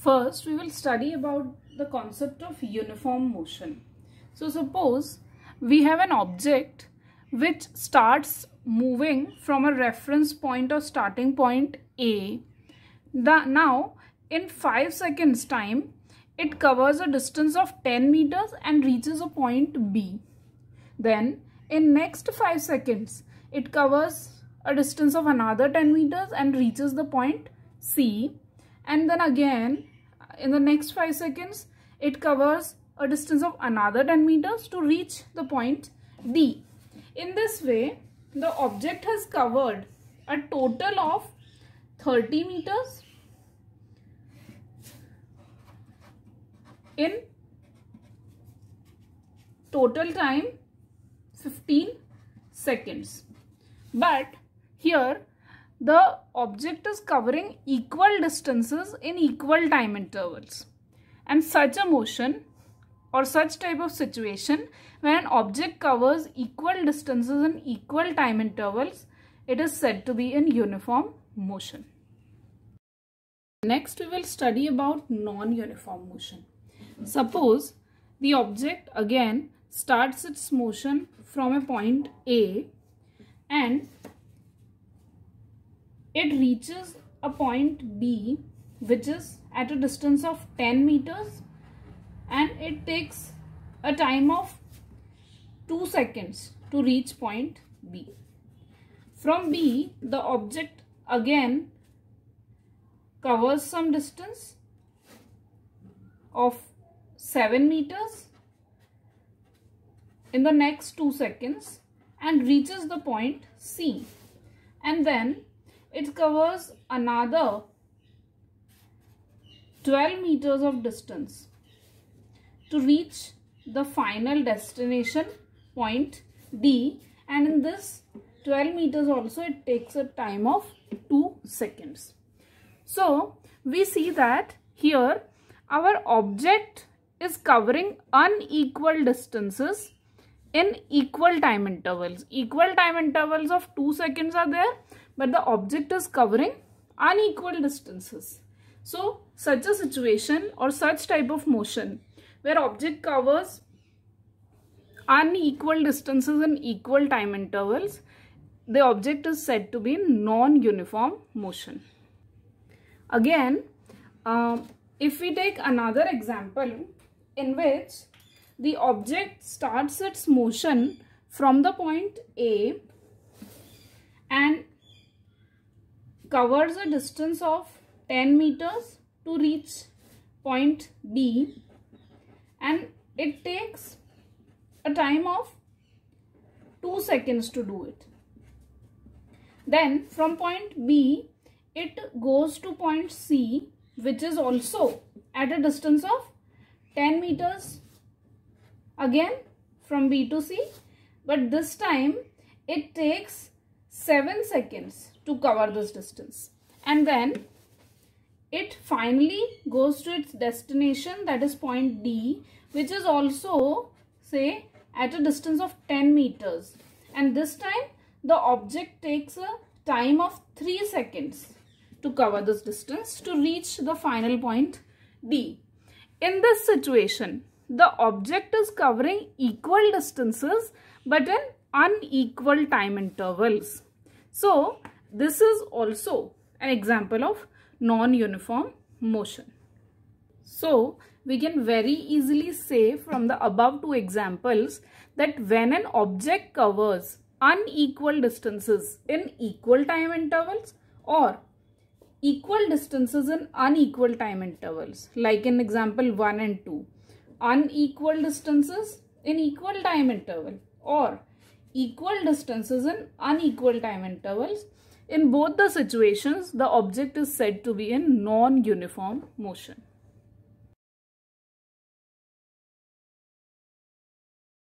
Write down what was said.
First, we will study about the concept of uniform motion. So, suppose we have an object which starts moving from a reference point or starting point A. The, now, in 5 seconds time, it covers a distance of 10 meters and reaches a point B. Then, in next 5 seconds, it covers a distance of another 10 meters and reaches the point C. And then again, in the next 5 seconds, it covers a distance of another 10 meters to reach the point D. In this way, the object has covered a total of 30 meters in total time 15 seconds. But here the object is covering equal distances in equal time intervals. And such a motion or such type of situation when an object covers equal distances in equal time intervals, it is said to be in uniform motion. Next, we will study about non-uniform motion. Suppose the object again starts its motion from a point A and it reaches a point B which is at a distance of 10 meters and it takes a time of 2 seconds to reach point B. From B, the object again covers some distance of 7 meters in the next 2 seconds and reaches the point C. And then it covers another 12 meters of distance to reach the final destination point D and in this 12 meters also it takes a time of 2 seconds. So we see that here our object is covering unequal distances in equal time intervals. Equal time intervals of 2 seconds are there but the object is covering unequal distances. So such a situation or such type of motion where object covers unequal distances in equal time intervals, the object is said to be in non-uniform motion. Again, um, if we take another example in which the object starts its motion from the point A and covers a distance of 10 meters to reach point B. And it takes a time of 2 seconds to do it. Then from point B it goes to point C which is also at a distance of 10 meters. Again from B to C. But this time it takes 7 seconds to cover this distance and then it finally goes to its destination that is point D which is also say at a distance of 10 meters and this time the object takes a time of 3 seconds to cover this distance to reach the final point D. In this situation, the object is covering equal distances but in unequal time intervals. So, this is also an example of non-uniform motion. So, we can very easily say from the above two examples that when an object covers unequal distances in equal time intervals or equal distances in unequal time intervals like in example 1 and 2 unequal distances in equal time interval or equal distances in unequal time intervals in both the situations the object is said to be in non-uniform motion